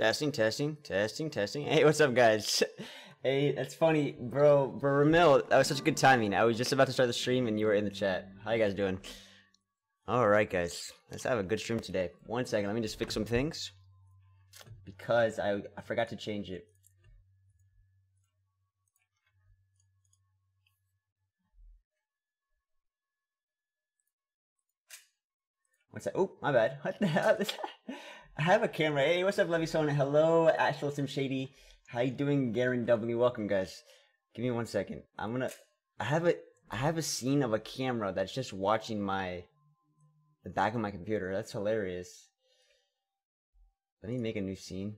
Testing, testing, testing, testing. Hey, what's up, guys? Hey, that's funny, bro. Bro, Ramil, that was such a good timing. I was just about to start the stream and you were in the chat. How you guys doing? Alright, guys. Let's have a good stream today. One second, let me just fix some things. Because I, I forgot to change it. What's that? Oh, my bad. What the hell? I have a camera. Hey, what's up, Levy Sona? Hello, Asheville Sim Shady. How you doing, Garen W? Welcome, guys. Give me one second. I'm gonna. I have a. I have a scene of a camera that's just watching my. The back of my computer. That's hilarious. Let me make a new scene.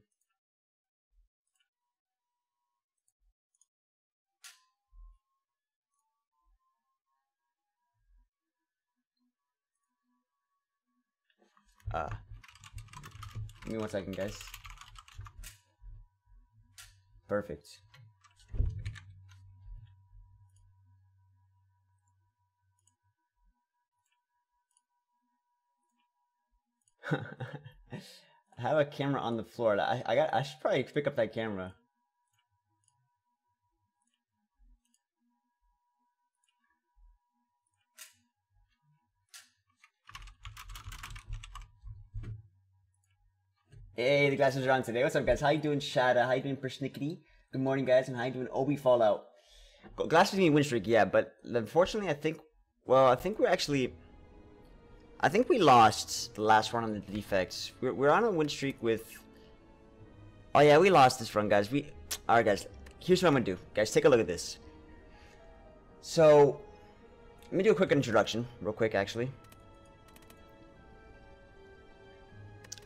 Uh, give me one second, guys. Perfect. I have a camera on the floor. I, I got. I should probably pick up that camera. Hey, the glasses are on today. What's up, guys? How you doing, Shada? How you doing, Persnickety? Good morning, guys, and how you doing, Obi Fallout? Glasses me win streak, yeah, but unfortunately, I think. Well, I think we're actually. I think we lost the last run on the defects. We're, we're on a win streak with. Oh yeah, we lost this run, guys. We. All right, guys. Here's what I'm gonna do, guys. Take a look at this. So, let me do a quick introduction, real quick, actually.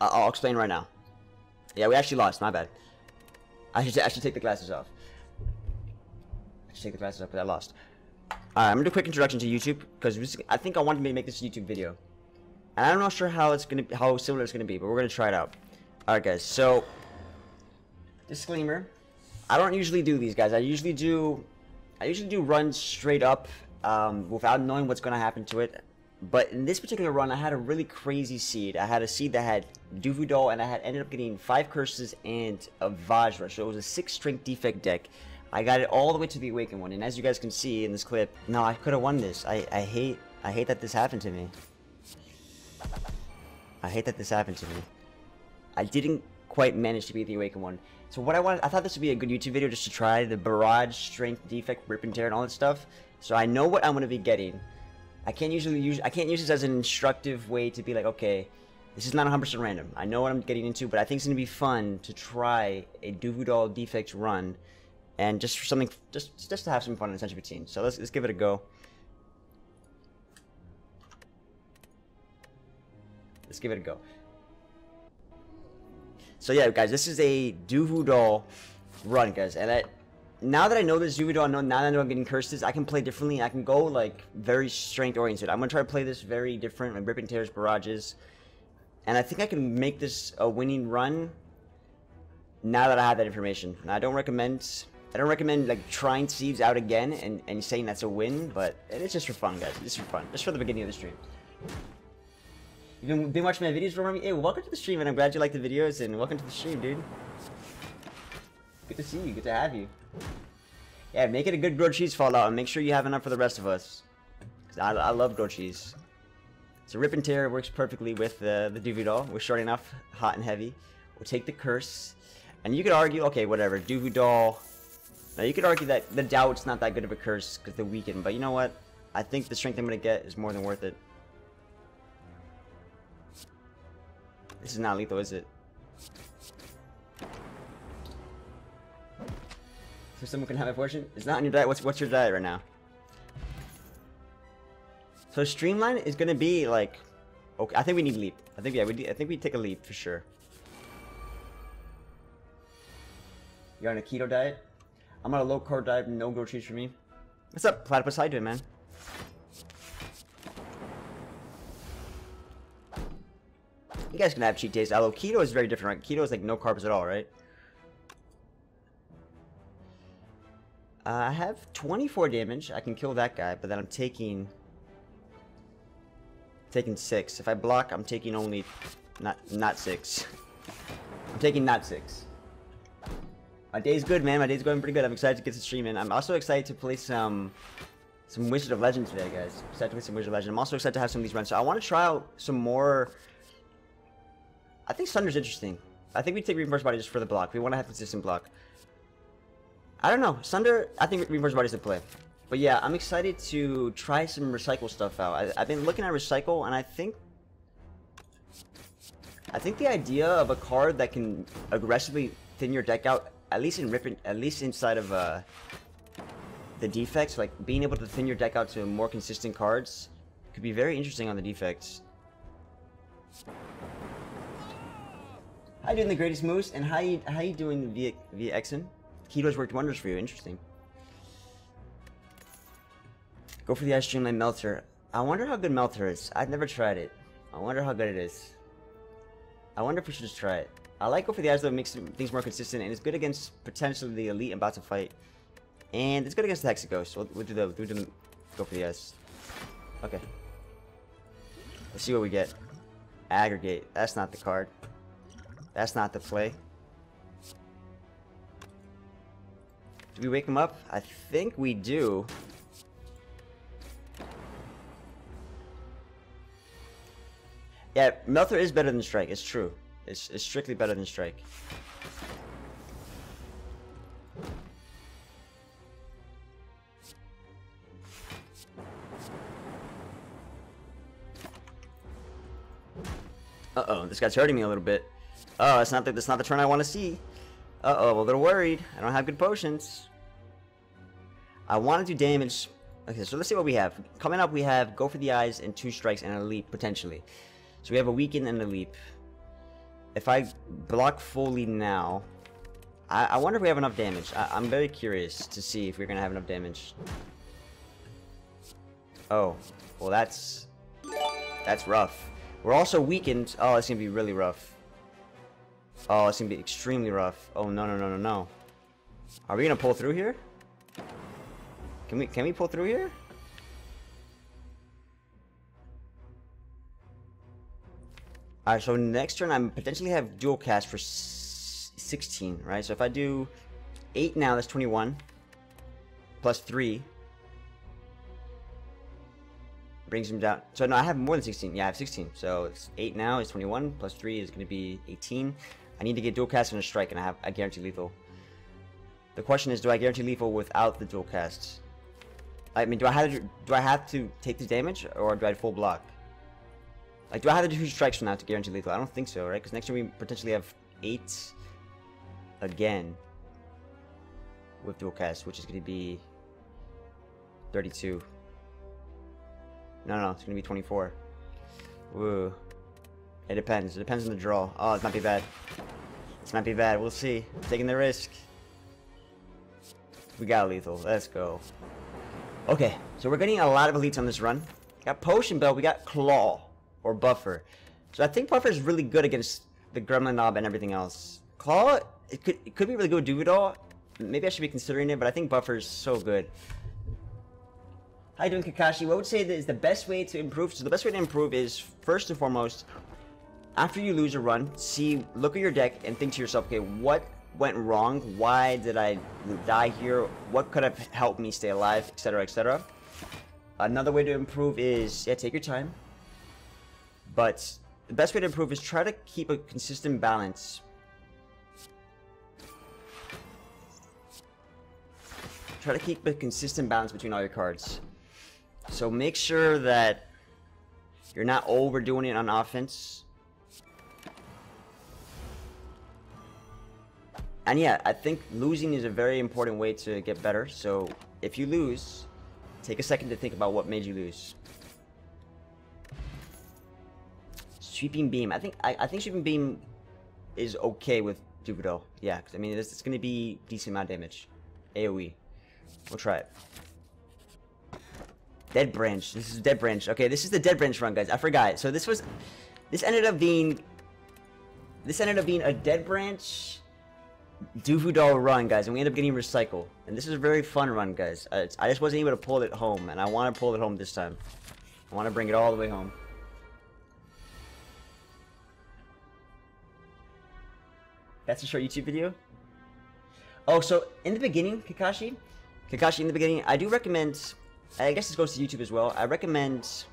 I'll explain right now. Yeah, we actually lost. My bad. I should I should take the glasses off. I should take the glasses off, but I lost. Alright, I'm gonna do a quick introduction to YouTube because I think I wanted to make this YouTube video, and I'm not sure how it's gonna how similar it's gonna be, but we're gonna try it out. Alright, guys. So, disclaimer: I don't usually do these, guys. I usually do I usually do runs straight up um, without knowing what's gonna happen to it. But in this particular run, I had a really crazy seed. I had a seed that had Duvu Doll, and I had ended up getting five curses and a Vajra. So it was a six strength defect deck. I got it all the way to the Awakened one, and as you guys can see in this clip, no, I could have won this. I, I hate I hate that this happened to me. I hate that this happened to me. I didn't quite manage to beat the Awakened one. So what I wanted, I thought this would be a good YouTube video just to try the Barrage, Strength, Defect, Rip and Tear, and all that stuff. So I know what I'm going to be getting. I can't usually use I can't use this as an instructive way to be like, okay, this is not 100% random. I know what I'm getting into, but I think it's going to be fun to try a Duvu Doll Defects run and just for something just just to have some fun in Ascension 15. So let's let's give it a go. Let's give it a go. So yeah, guys, this is a Duvu Doll run, guys, and I now that I know this Duvu Doll, know now that I know I'm getting curses, I can play differently. I can go like very strength oriented. I'm gonna try to play this very different, like rip and tears, barrages, and I think I can make this a winning run. Now that I have that information, now, I don't recommend. I don't recommend like trying Steve's out again and, and saying that's a win, but it's just for fun, guys. It's for fun. Just for the beginning of the stream. You've been, been watching my videos, remember me? Hey, welcome to the stream, and I'm glad you like the videos, and welcome to the stream, dude. Good to see you. Good to have you. Yeah, make it a good grilled cheese fallout, and make sure you have enough for the rest of us. I, I love grilled cheese. So Rip and Tear works perfectly with uh, the Duvu Doll. We're short enough, hot and heavy. We'll take the Curse. And you could argue, okay, whatever, Duvu Doll. Now you could argue that the Doubt's not that good of a curse because they're weakened, but you know what? I think the strength I'm to get is more than worth it. This is not lethal, is it? So someone can have a portion? It's not on your diet. What's what's your diet right now? So streamline is gonna be like, okay. I think we need leap. I think yeah, we I think we take a leap for sure. You're on a keto diet. I'm on a low carb diet, no cheese for me. What's up, platypus? How you doing, man? You guys can have cheat days. Although keto is very different, right? Keto is like no carbs at all, right? Uh, I have 24 damage. I can kill that guy, but then I'm taking... Taking 6. If I block, I'm taking only... Not not 6. I'm taking not six. My day's good, man. My day's going pretty good. I'm excited to get to stream in. I'm also excited to play some some Wizard of Legend today, guys. Excited to play some Wizard of Legend. I'm also excited to have some of these runs. So I want to try out some more... I think Sunder's interesting. I think we take Reinforced Body just for the block. We want to have consistent block. I don't know. Sunder, I think Reinforced Body's the play. But yeah, I'm excited to try some recycle stuff out. I, have been looking at recycle, and I think... I think the idea of a card that can aggressively thin your deck out, at least in ripping, at least inside of uh, the defects, like being able to thin your deck out to more consistent cards, could be very interesting on the defects. How you doing, the greatest moose? And how you how you doing via Exen? Keto's worked wonders for you. Interesting. Go for the eyes streamline melter. I wonder how good melter is. I've never tried it. I wonder how good it is. I wonder if we should just try it. I like go for the eyes though, it makes things more consistent, and it's good against potentially the elite I'm about to fight. And it's good against the Hexaghost. We'll, we'll do the we'll do the go for the eyes. Okay. Let's see what we get. Aggregate. That's not the card. That's not the play. Do we wake him up? I think we do. Yeah, Melter is better than Strike. It's true. It's, it's strictly better than Strike. Uh-oh, this guy's hurting me a little bit. Oh, that's not the, that's not the turn I want to see. Uh-oh, a little worried. I don't have good potions. I want to do damage. Okay, so let's see what we have. Coming up, we have Go for the Eyes and two strikes and a leap, potentially. So we have a weaken and a leap. If I block fully now, I, I wonder if we have enough damage. I, am very curious to see if we're going to have enough damage. Oh, well that's, that's rough. We're also weakened. Oh, it's going to be really rough. Oh, it's to be extremely rough. Oh, no, no, no, no, no. Are we to pull through here? Can we, can we pull through here? Alright, so next turn I potentially have dual cast for 16, right? So if I do 8 now, that's 21. Plus 3. Brings him down. So no, I have more than 16. Yeah, I have 16. So it's 8 now is 21. Plus 3 is going to be 18. I need to get dual cast and a strike, and I have I guarantee lethal. The question is, do I guarantee lethal without the dual casts? I mean, do I have to do I have to take the damage or do I full block? Like, do I have to do two strikes from now to guarantee lethal? I don't think so, right? Because next turn we potentially have eight again with dual cast, which is going to be 32. No, no, it's going to be 24. Woo. It depends. It depends on the draw. Oh, it might be bad. This might be bad. We'll see. Taking the risk. We got lethal. Let's go. Okay, so we're getting a lot of elites on this run. Got Potion Belt, we got Claw, or Buffer. So I think Buffer is really good against the Gremlin Nob and everything else. Claw, it could, it could be really good with Duvu Doll. Maybe I should be considering it, but I think Buffer is so good. How you doing, Kakashi? What would say is the best way to improve? So the best way to improve is, first and foremost, after you lose a run, see, look at your deck and think to yourself, okay, what went wrong? Why did I die here? What could have helped me stay alive, etc., etc. Another way to improve is, yeah, take your time. But the best way to improve is try to keep a consistent balance. Try to keep a consistent balance between all your cards. So make sure that you're not overdoing it on offense And yeah, I think losing is a very important way to get better. So if you lose, take a second to think about what made you lose. Sweeping beam. I think I, I think sweeping beam is okay with Duvu Doll. Yeah, because I mean it's, it's going to be decent amount of damage. AOE. We'll try it. Dead branch. This is dead branch. Okay, this is the dead branch run, guys. I forgot. So this was, this ended up being, this ended up being a dead branch Duvu Doll run, guys, and we end up getting recycle. And this is a very fun run, guys. Uh, I just wasn't able to pull it home, and I want to pull it home this time. I want to bring it all the way home. That's a short YouTube video. Oh, so in the beginning, Kakashi, Kakashi, in the beginning, I do recommend. I guess this goes to YouTube as well. I recommend.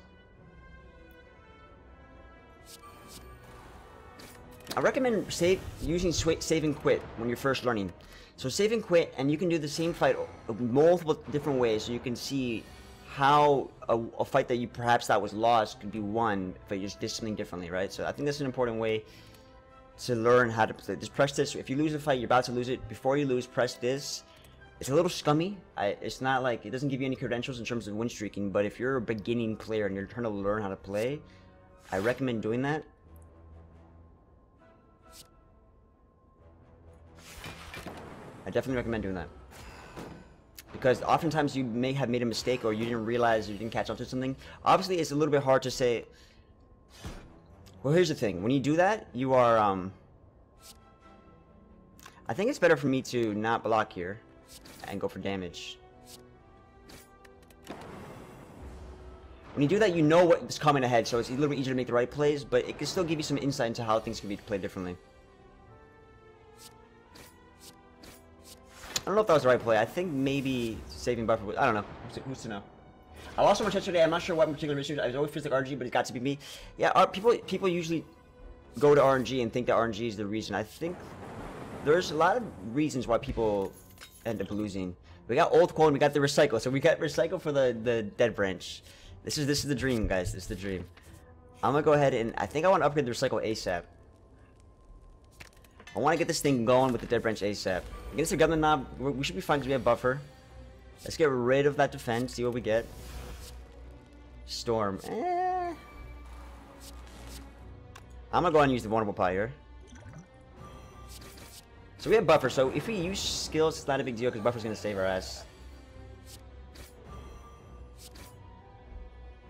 I recommend save using save and quit when you're first learning. So save and quit, and you can do the same fight multiple different ways. So you can see how a, a, fight that you perhaps thought was lost could be won if you just did something differently, right? So I think that's an important way to learn how to play. Just press this. If you lose a fight, you're about to lose it. Before you lose, press this. It's a little scummy. I, it's not like it doesn't give you any credentials in terms of win streaking. But if you're a beginning player and you're trying to learn how to play, I recommend doing that. I definitely recommend doing that. Because oftentimes you may have made a mistake or you didn't realize you didn't catch on to something. Obviously, it's a little bit hard to say... Well, here's the thing. When you do that, you are, um... I think it's better for me to not block here and go for damage. When you do that, you know what's coming ahead, so it's a little bit easier to make the right plays, but it can still give you some insight into how things can be played differently. I don't know if that was the right play. I think maybe saving buffer was, I don't know. Who's to know? I lost so much yesterday. I'm not sure what particular mission. I was always feels like RNG, but it's got to be me. Yeah, uh, people people usually go to RNG and think that RNG is the reason. I think there's a lot of reasons why people end up losing. We got old coin, we got the recycle. So we got recycle for the the dead branch. This is this is the dream, guys. This is the dream. I'm gonna go ahead and I think I want to upgrade the recycle ASAP. I want to get this thing going with the dead branch ASAP. Against the Goblin Knob, we should be fine because we have buffer. Let's get rid of that defense, see what we get. Storm. Eh. I'm gonna go ahead and use the Vulnerable Pie here. So we have buffer, so if we use skills, it's not a big deal because buffer's gonna save our ass.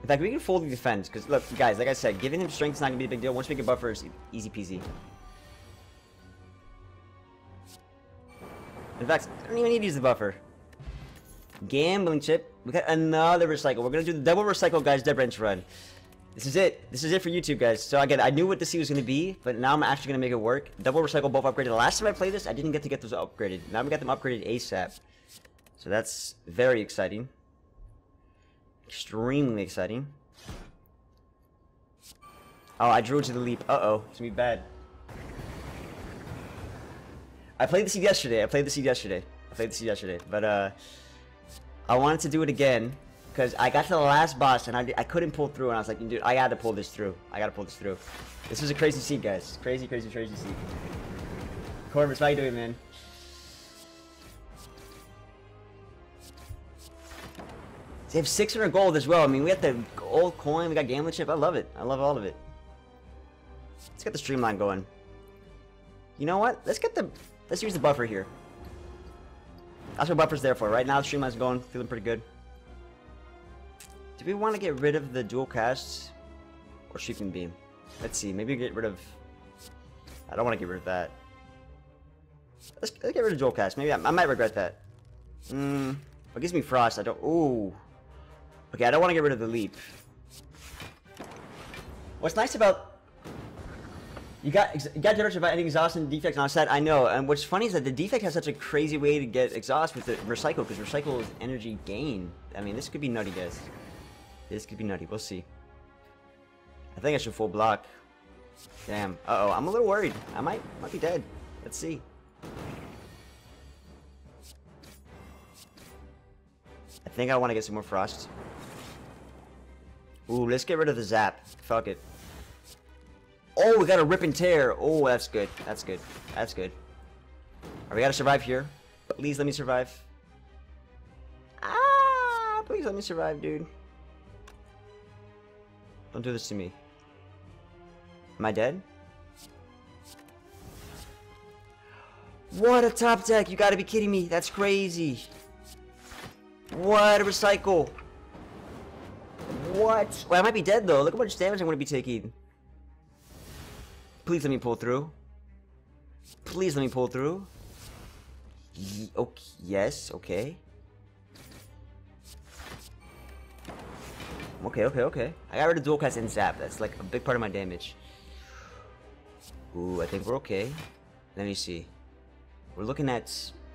In fact, we can fully defend, because look, guys, like I said, giving him strength is not gonna be a big deal. Once we get buffer, it's easy peasy. In fact, I don't even need to use the buffer. Gambling chip. We got another recycle. We're gonna do the double recycle, guys. Dead branch run. This is it. This is it for YouTube, guys. So again, I knew what the C was gonna be, but now I'm actually gonna make it work. Double recycle, both upgraded. The last time I played this, I didn't get to get those upgraded. Now we got them upgraded ASAP. So that's very exciting. Extremely exciting. Oh, I drew to the leap. Uh-oh. It's gonna be bad. I played the seed yesterday. I played the seed yesterday. I played the seed yesterday. But, uh... I wanted to do it again. Because I got to the last boss and I, I couldn't pull through. And I was like, dude, I gotta pull this through. I gotta pull this through. This was a crazy seed, guys. Crazy, crazy, crazy seed. Corvus, how you doing, man? They have 600 gold as well. I mean, we got the gold coin, we got gambling chip. I love it. I love all of it. Let's get the streamline going. You know what? Let's get the Let's use the buffer here. That's what buffer's there for. Right now, the streamline's going, feeling pretty good. Do we want to get rid of the dual casts or sweeping beam? Let's see. Maybe get rid of. I don't want to get rid of that. Let's, let's get rid of dual cast. Maybe I, I might regret that. Hmm. It gives me frost. I don't. Ooh. Okay, I don't want to get rid of the leap. What's nice about you got you got difference about any exhaust and defect on set. I know, and what's funny is that the defect has such a crazy way to get exhaust with the recycle because recycle is energy gain. I mean, this could be nutty, guys. This could be nutty. We'll see. I think I should full block. Damn. Uh oh, I'm a little worried. I might might be dead. Let's see. I think I want to get some more frost. Ooh, let's get rid of the zap. Fuck it. Oh, we got a rip and tear. Oh, that's good. That's good. That's good. Right, we gotta survive here. Please let me survive. Ah, please let me survive, dude. Don't do this to me. Am I dead? What a top deck! You gotta be kidding me. That's crazy. What a recycle. What? Well, I might be dead though. Look how much damage I'm gonna be taking. Please let me pull through. Please let me pull through. Y okay, yes, okay. Okay, okay, okay. I got rid of dual cast and zap. That's like a big part of my damage. Ooh, I think we're okay. Let me see. We're looking at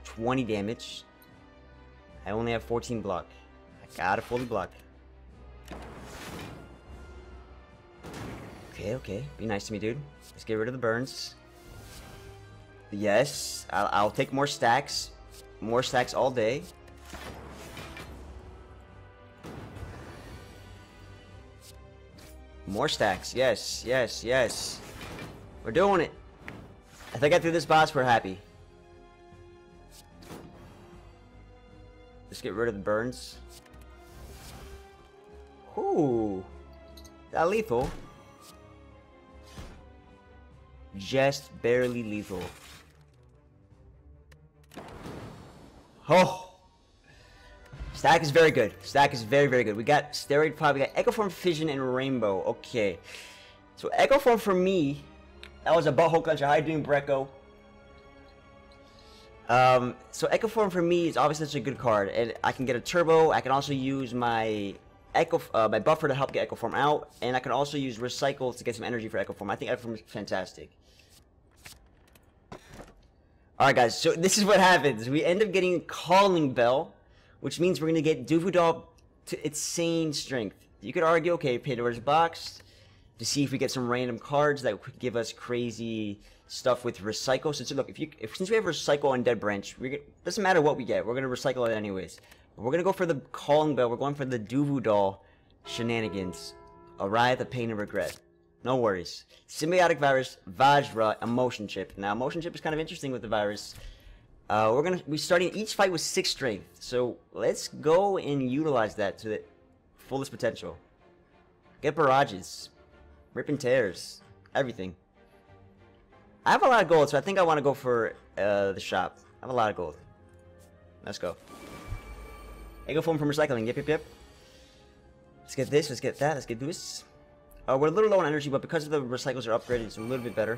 20 damage. I only have 14 block. I gotta fully block. Okay, okay. Be nice to me, dude. Let's get rid of the burns. Yes, I'll, I'll take more stacks. More stacks all day. More stacks. Yes, yes, yes. We're doing it. If I get through this boss, we're happy. Let's get rid of the burns. Ooh. That lethal. Just barely lethal. Oh! Stack is very good. Stack is very, very good. We got Steroid Pod, we got Echo Form, Fission, and Rainbow. Okay. So Echo Form for me, that was a butthole country. How you doing, Brecco? Um, so Echo Form for me is obviously such a good card, and I can get a turbo. I can also use my Echo, uh, my buffer to help get Echo Form out, and I can also use Recycle to get some energy for Echo Form. I think Echo Form is fantastic. Alright guys, so this is what happens. We end up getting Calling Bell, which means we're going to get Duvu to its insane strength. You could argue, okay, Pandora's Box, to see if we get some random cards that could give us crazy stuff with recycle. Since look, if you if, since we have recycle on Dead Branch, we doesn't matter what we get, we're gonna recycle it anyways. But we're gonna go for the calling bell. We're going for the Duvu doll shenanigans. Arrive the pain and regret. No worries. Symbiotic virus, Vajra, emotion chip. Now emotion chip is kind of interesting with the virus. Uh, we're gonna be starting each fight with six strength. So let's go and utilize that to the fullest potential. Get barrages. Ripping tears. Everything. I have a lot of gold, so I think I want to go for uh, the shop. I have a lot of gold. Let's go. Echo Form from recycling. Yep, yep, yep. Let's get this. Let's get that. Let's get this. Uh, we're a little low on energy, but because of the recycles are upgraded, it's a little bit better.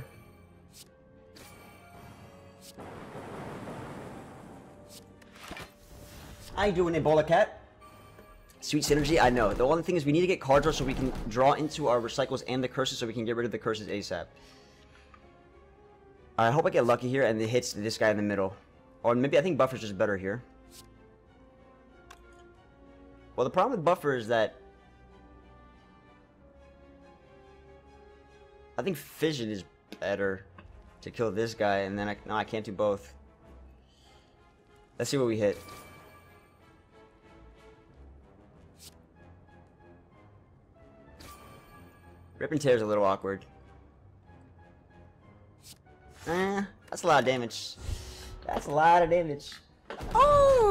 How you doing, Ebola Cat? Sweet synergy, I know. The only thing is we need to get card draw so we can draw into our recycles and the curses so we can get rid of the curses ASAP. I hope I get lucky here and it hits this guy in the middle. Or maybe I think Buffer's just better here. Well, the problem with Buffer is that... I think Fission is better to kill this guy, and then I... No, I can't do both. Let's see what we hit. Rip and tear is a little awkward. Eh, that's a lot of damage. That's a lot of damage. Oh,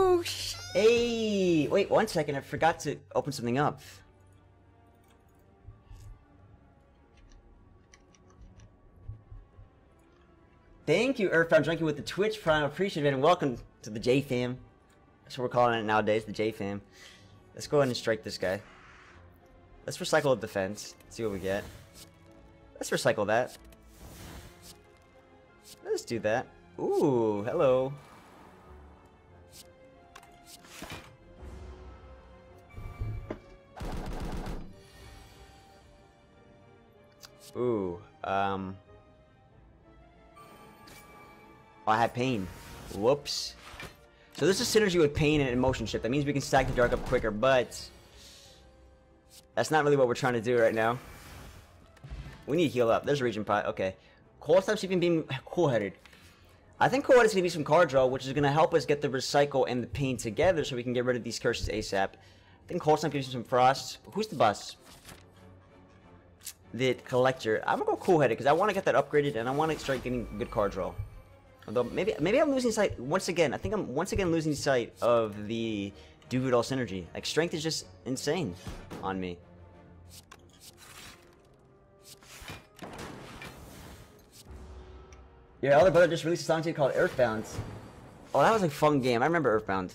Hey, wait one second. I forgot to open something up. Thank you, Earthbound Junkie, with the Twitch Prime. Appreciate it, and welcome to the J Fam. That's what we're calling it nowadays, the J Fam. Let's go ahead and strike this guy. Let's recycle the defense. See what we get. Let's recycle that. Let's do that. Ooh, hello. Ooh, um... I had pain. Whoops. So this is synergy with pain and emotion chip. That means we can stack the dark up quicker, but... That's not really what we're trying to do right now. We need to heal up. There's a region pot. Okay. Cold Snap's even being cool-headed. I think cool-headed is going to be some card draw, which is going to help us get the Recycle and the Pain together so we can get rid of these curses ASAP. I think Cold Snap gives me some Frost. Who's the boss? The Collector. I'm going to go cool-headed because I want to get that upgraded and I want to start getting good card draw. Although, maybe maybe I'm losing sight once again. I think I'm once again losing sight of the Duvu Doll synergy. Like, strength is just insane on me. Your elder brother just released a song to you called Earthbound. Oh, that was a fun game. I remember Earthbound.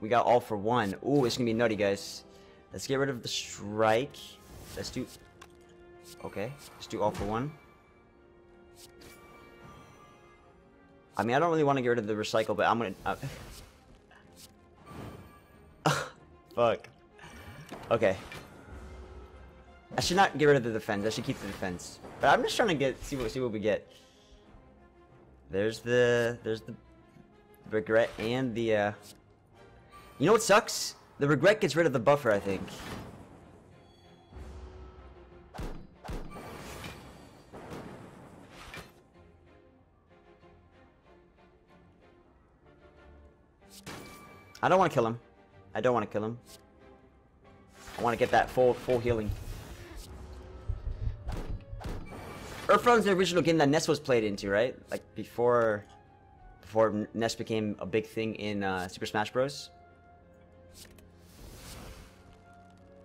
We got all for one. Ooh, it's gonna be nutty, guys. Let's get rid of the strike. Let's do... Okay, let's do all for one. I mean, I don't really want to get rid of the recycle, but I'm gonna... Uh... Fuck. Okay. I should not get rid of the defense. I should keep the defense. But I'm just trying to get see what see what we get. There's the there's the regret and the uh You know what sucks? The regret gets rid of the buffer, I think. I don't want to kill him. I don't want to kill him. I want to get that full full healing. Earthbound's the original game that Ness was played into, right? Like before, before Ness became a big thing in uh, Super Smash Bros.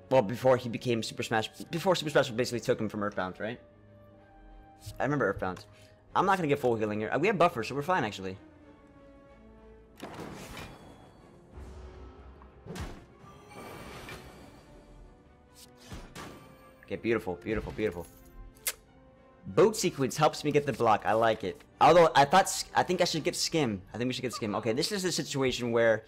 Well, before he became Super Smash, before Super Smash basically took him from Earthbound, right? I remember Earthbound. I'm not gonna get full healing here. Uh, we have buffers, so we're fine actually. Okay, beautiful, beautiful, beautiful. Boot Sequence helps me get the block. I like it. Although I thought I think I should get skim. I think we should get skim. Okay, this is a situation where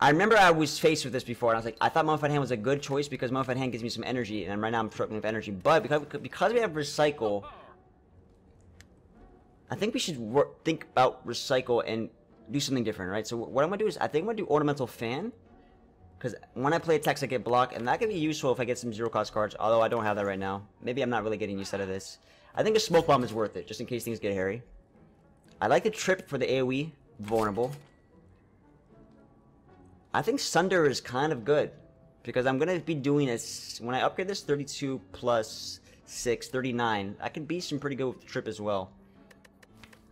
I remember I was faced with this before, and I was like, I thought Mummified Hand was a good choice because Mummified Hand gives me some energy, and right now I'm struggling with energy. But because because we have recycle, I think we should think about recycle and do something different, right? So what I'm gonna do is I think I'm gonna do ornamental fan. Because when I play attacks, I get blocked, and that can be useful if I get some zero-cost cards, although I don't have that right now. Maybe I'm not really getting use out of this. I think a Smoke Bomb is worth it, just in case things get hairy. I like the Trip for the AoE, vulnerable. I think Sunder is kind of good, because I'm going to be doing this, when I upgrade this 32 plus 6, 39, I can be some pretty good with the Trip as well.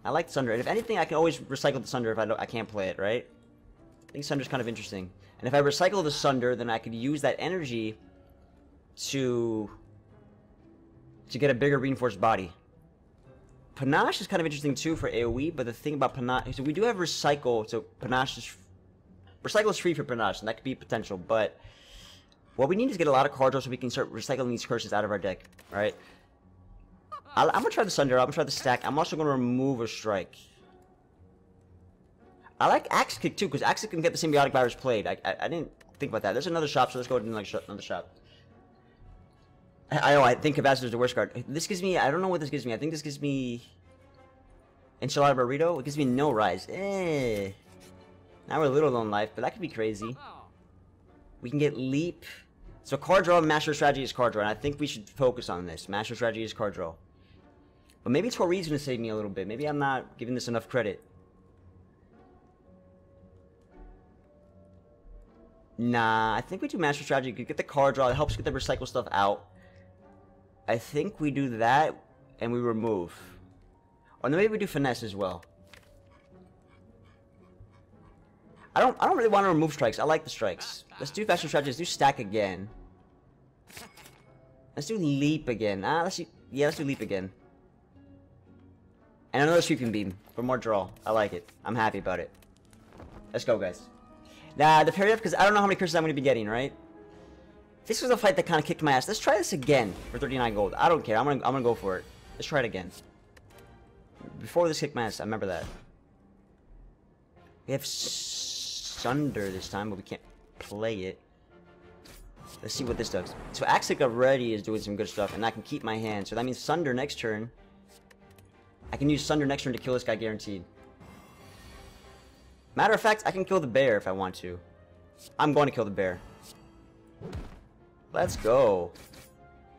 I like Sunder, and if anything, I can always recycle the Sunder if I, don't, I can't play it, right? I think Sunder's kind of interesting. And if I recycle the Sunder, then I could use that energy to to get a bigger reinforced body. Panache is kind of interesting too for AoE, but the thing about Panache, so we do have recycle, so Panache is recycle is free for Panache, and that could be potential. But what we need is get a lot of cards so we can start recycling these curses out of our deck. All right. i am gonna try the Sunder. I'm gonna try the stack. I'm also gonna remove a strike. I like Axe Kick too, because Axe can get the symbiotic virus played. I, I, I, didn't think about that. There's another shop, so let's go to another shop. Another shop. I, know, I think Capacitor's the worst card. This gives me, I don't know what this gives me. I think this gives me Enchilada Burrito. It gives me no rise. Eh. Now we're a little on life, but that could be crazy. We can get Leap. So card draw, Master Strategy is card draw, and I think we should focus on this. Master Strategy is card draw. But maybe Tori's going to save me a little bit. Maybe I'm not giving this enough credit. Nah, I think we do Master Strategy. You Get the card draw. It helps get the recycle stuff out. I think we do that, and we remove. Or maybe we do Finesse as well. I don't I don't really want to remove strikes. I like the strikes. Let's do Master Strategy. Let's do Stack again. Let's do Leap again. Ah, let's do, yeah, let's do Leap again. And another Sweeping Beam for more draw. I like it. I'm happy about it. Let's go, guys. Nah, the parry up, because I don't know how many curses I'm going to be getting, right? This was a fight that kind of kicked my ass. Let's try this again for 39 gold. I don't care. I'm going to I'm gonna go for it. Let's try it again. Before this kicked my ass, I remember that. We have Sunder this time, but we can't play it. Let's see what this does. So Axic already is doing some good stuff, and I can keep my hand. So that means Sunder next turn. I can use Sunder next turn to kill this guy guaranteed. Matter of fact, I can kill the bear if I want to. I'm going to kill the bear. Let's go.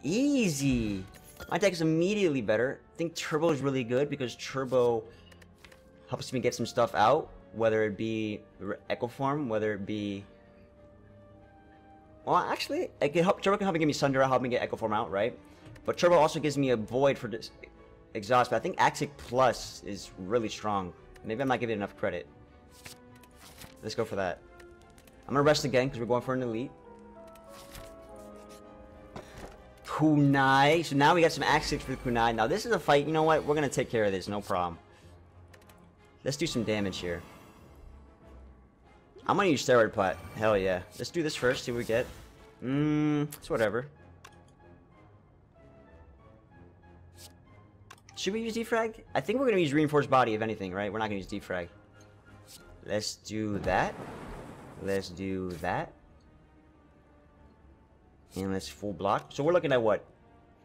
Easy. My deck is immediately better. I think Turbo is really good because Turbo helps me get some stuff out. Whether it be Echo Form, whether it be... Well, actually, it can help, Turbo can help me get me Sunder help me get Echo Form out, right? But Turbo also gives me a Void for this Exhaust, but I think Axic Plus is really strong. Maybe I'm not giving it enough credit. Let's go for that. I'm gonna rest again because we're going for an elite. Kunai. So now we got some axe six Kunai. Now this is a fight. You know what? We're gonna take care of this. No problem. Let's do some damage here. I'm gonna use steroid pot. Hell yeah. Let's do this first. See what we get. Mmm. It's whatever. Should we use defrag? I think we're gonna use reinforced body if anything, right? We're not gonna use defrag. Let's do that. Let's do that. And let's full block. So we're looking at what?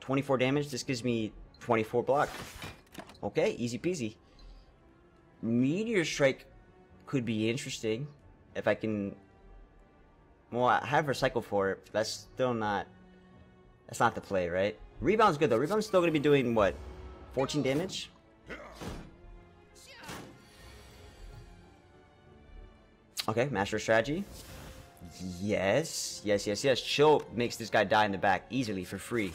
24 damage. This gives me 24 block. Okay, easy peasy. Meteor Strike could be interesting. If I can... Well, I have Recycle for it. That's still not... That's not the play, right? Rebound's good, though. Rebound's still going to be doing, what? 14 damage? Okay, Master Strategy. Yes, yes, yes, yes. Chill makes this guy die in the back easily for free.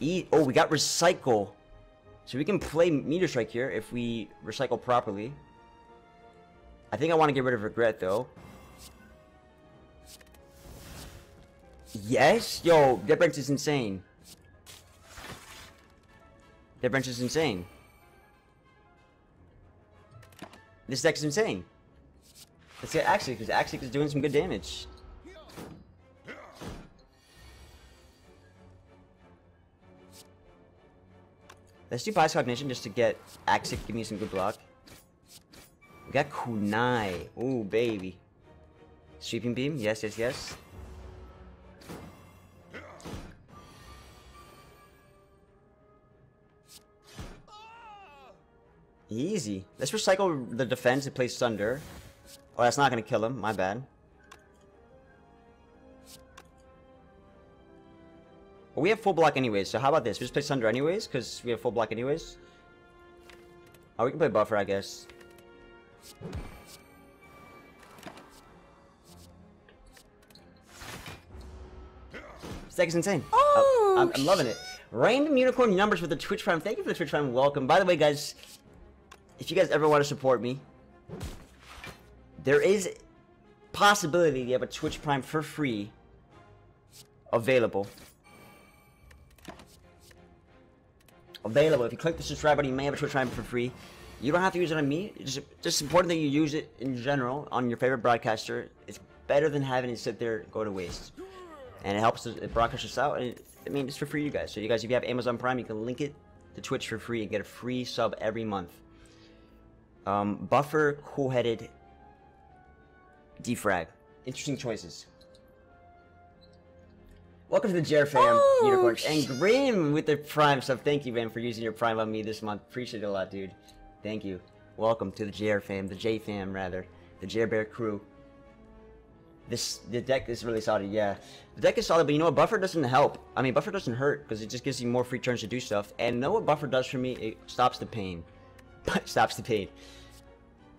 E oh, we got Recycle. So we can play Meteor Strike here if we recycle properly. I think I want to get rid of Regret, though. Yes? Yo, Dead Branch is insane. Dead Branch is insane. This deck is insane. Let's get Axic, because Axic is doing some good damage. Let's do Bicycle Cognition just to get Axic give me some good block. We got Kunai. Ooh, baby. Sweeping Beam. Yes, yes, yes. Easy. Let's recycle the defense and play Sunder. Oh, that's not gonna kill him. My bad. Well, we have full block anyways, so how about this? We just play Sunder anyways, because we have full block anyways. Oh, we can play Buffer, I guess. This deck is insane. Oh, I'm, I'm loving it. Random unicorn numbers with the Twitch Prime. Thank you for the Twitch Prime. Welcome. By the way, guys, if you guys ever want to support me, there is possibility you have a Twitch Prime for free available. Available. If you click the subscribe button, you may have a Twitch Prime for free. You don't have to use it on me. It's just, important that you use it in general on your favorite broadcaster. It's better than having it sit there go to waste. And it helps the broadcasters out. And it, I mean, it's for free, you guys. So you guys, if you have Amazon Prime, you can link it to Twitch for free and get a free sub every month. Um, Buffer, cool-headed, defrag. Interesting choices. Welcome to the Jer fam, Oh, unicorns, and Grim with the Prime stuff. Thank you, man, for using your Prime on me this month. Appreciate it a lot, dude. Thank you. Welcome to the Jer fam, the J fam rather, the Jer Bear crew. This the deck is really solid, yeah. The deck is solid, but you know what? Buffer doesn't help. I mean, Buffer doesn't hurt because it just gives you more free turns to do stuff. And know what Buffer does for me? It stops the pain. Stops the pain.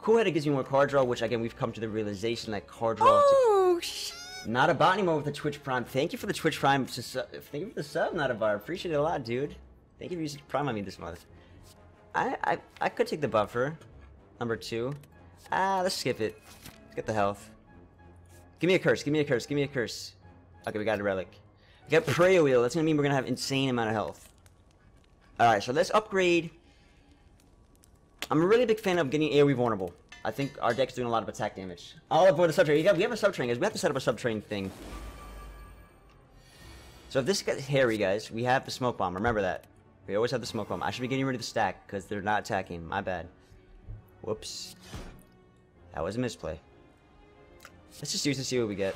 Cool Headed gives you more card draw, which again we've come to the realization that card draw. Oh, shit. Not a bot anymore with the Twitch Prime. Thank you for the Twitch Prime. Thank you for the sub, not a bar. Appreciate it a lot, dude. Thank you for using Prime on me this month. I, I I could take the buffer. Number two. Ah, let's skip it. Let's get the health. Give me a curse. Give me a curse. Give me a curse. Okay, we got a relic. We got prayer wheel. That's gonna mean we're gonna have insane amount of health. All right, so let's upgrade. I'm a really big fan of getting AoE vulnerable. I think our deck's doing a lot of attack damage. I'll avoid the subtrain. We have, we have a subtrain. We have to set up a subtrain thing. So if this gets hairy, guys, we have the smoke bomb. Remember that. We always have the smoke bomb. I should be getting rid of the stack because they're not attacking. My bad. Whoops. That was a misplay. Let's just use to see what we get.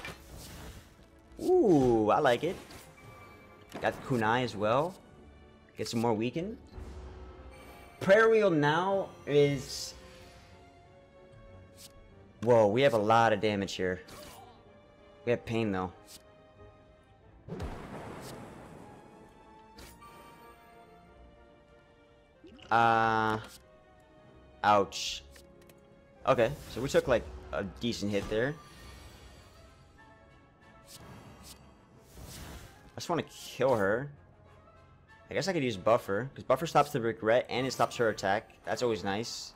Ooh, I like it. Got the kunai as well. Get some more weaken. Prayer wheel now is Whoa, we have a lot of damage here. We have pain though. Uh Ouch. Okay, so we took like a decent hit there. I just want to kill her. I guess I could use Buffer, because Buffer stops the regret and it stops her attack. That's always nice.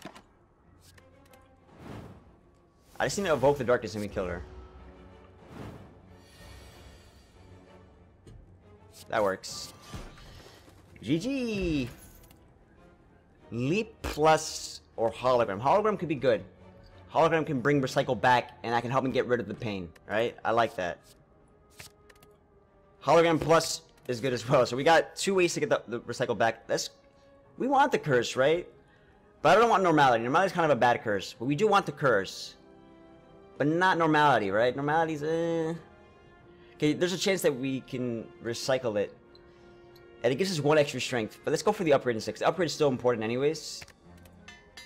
I just need to evoke the darkness and we kill her. That works. GG! Leap plus or hologram. Hologram could be good. Hologram can bring recycle back and I can help him get rid of the pain, right? I like that. Hologram plus is good as well. So we got two ways to get the, the recycle back. That's we want the curse, right? But I don't want normality. Normality is kind of a bad curse. But we do want the curse. But not normality, right? Normality's eh. Okay, there's a chance that we can recycle it. And it gives us one extra strength. But let's go for the upgrade in 6. The upgrade is still important anyways.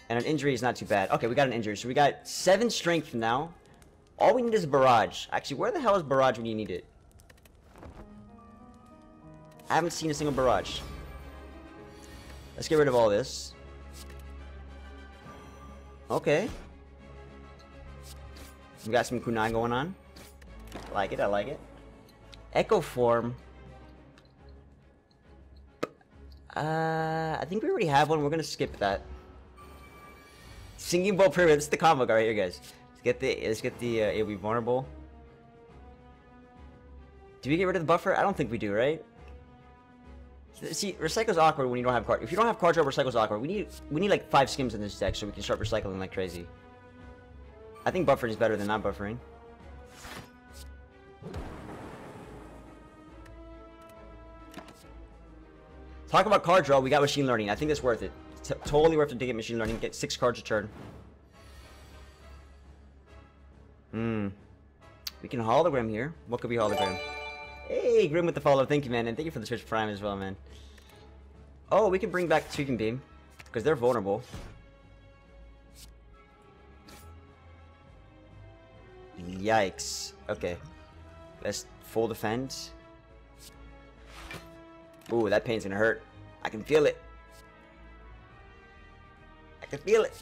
And an injury is not too bad. Okay, we got an injury. So we got 7 strength now. All we need is a barrage. Actually, where the hell is barrage when you need it? I haven't seen a single barrage. Let's get rid of all this. Okay. We got some kunai going on. Like it, I like it. Echo form. Uh, I think we already have one. We're gonna skip that. Singing Bowl Pyramid. This is the combo right here, guys. Let's get the let's get the uh, AoE vulnerable. Do we get rid of the buffer? I don't think we do, right? See, recycle's awkward when you don't have card. If you don't have card draw, recycle's awkward. We need we need like five skims in this deck so we can start recycling like crazy. I think buffering is better than not buffering. Talk about card draw, we got machine learning. I think it's worth it. Totally worth it to get machine learning. Get six cards a turn. Hmm. We can hologram here. What could be hologram? Hey, Grim with the follow. Thank you, man. And thank you for the Twitch Prime as well, man. Oh, we can bring back Sweeping Beam. Because they're vulnerable. Yikes. Okay. Let's full defend. Ooh, that pain's gonna hurt. I can feel it. I can feel it.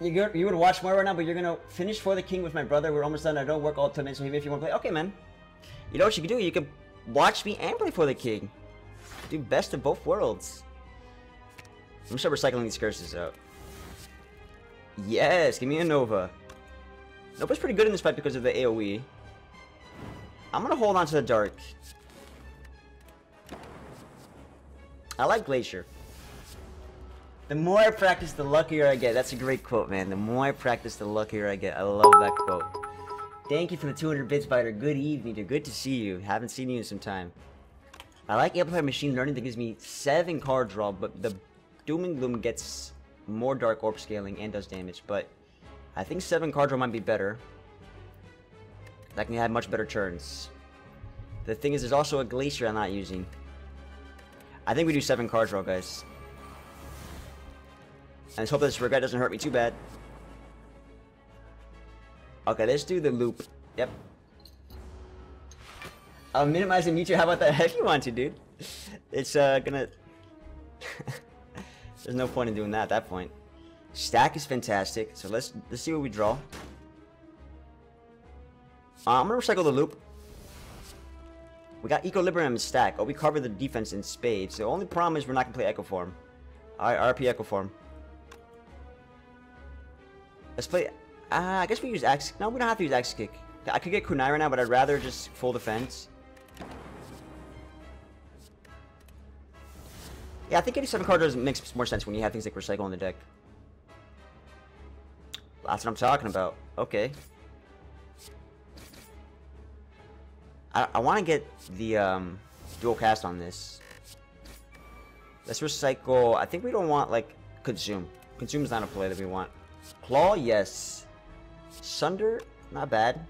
You go, you would watch more right now, but you're gonna finish for the king with my brother. We're almost done. I don't work all time, so if you want to play, okay, man. You know what you can do? You can watch me and play for the king. Do best of both worlds. I'm gonna start recycling these curses out. Yes, give me a Nova. Nova's pretty good in this fight because of the AoE. I'm gonna hold on to the Dark. I like Glacier. The more I practice, the luckier I get. That's a great quote, man. The more I practice, the luckier I get. I love that quote. Thank you for the 200 bits, Spider. Good evening. Good to see you. Haven't seen you in some time. I like Amplified Machine Learning that gives me 7 card draw, but the Doom and Gloom gets more Dark Orb scaling and does damage, but I think 7 card draw might be better. That can have much better turns. The thing is, there's also a Glacier I'm not using. I think we do 7 card draw, guys. And let's hope this regret doesn't hurt me too bad. Okay, let's do the loop. Yep. I'll minimize and mute you. How about that? If you want to, dude. It's uh gonna... There's no point in doing that at that point. Stack is fantastic. So let's let's see what we draw. Uh, I'm gonna recycle the loop. We got Equilibrium and Stack. Oh, we cover the defense in spades. The only problem is we're not gonna play Echo Form. Alright, RP Echo Form. Let's play... Uh, I guess we use Axe... No, we don't have to use Axe Kick. I could get Kunai right now, but I'd rather just full defense. Yeah, I think 87 card does makes more sense when you have things like Recycle in the deck. That's what I'm talking about. Okay. I, I want to get the um, dual cast on this. Let's recycle. I think we don't want, like, Consume. Consume is not a play that we want. Claw, yes. Sunder, not bad.